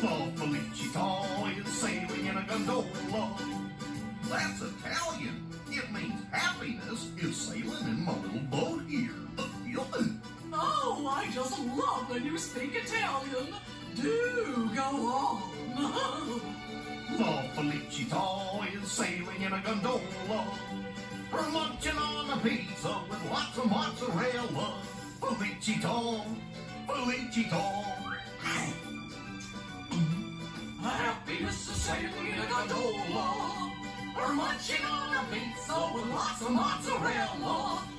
La Felicita, is sailing in a gondola. That's Italian. It means happiness is sailing in my little boat here. Oh, I just love when you speak Italian. Do go on. La Felicita is sailing in a gondola pizza with lots of mozzarella. Felicita, Felicita. Happiness is sailing in a gondola. We're munching on a pizza with lots of mozzarella.